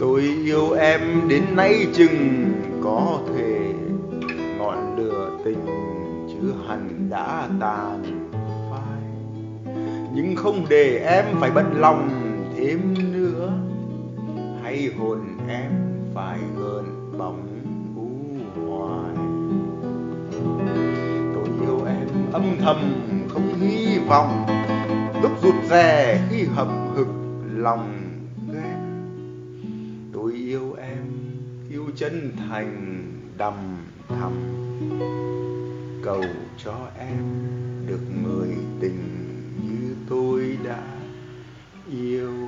Tôi yêu em đến nay chừng có thể ngọn lửa tình chưa hẳn đã tàn phai. Nhưng không để em phải bận lòng thêm nữa, hay hồn em phải gợn bóng u hoài tôi yêu em âm thầm, không hy vọng lúc rụt rè khi hậm hực lòng ghen chân thành đầm thầm cầu cho em được người tình như tôi đã yêu.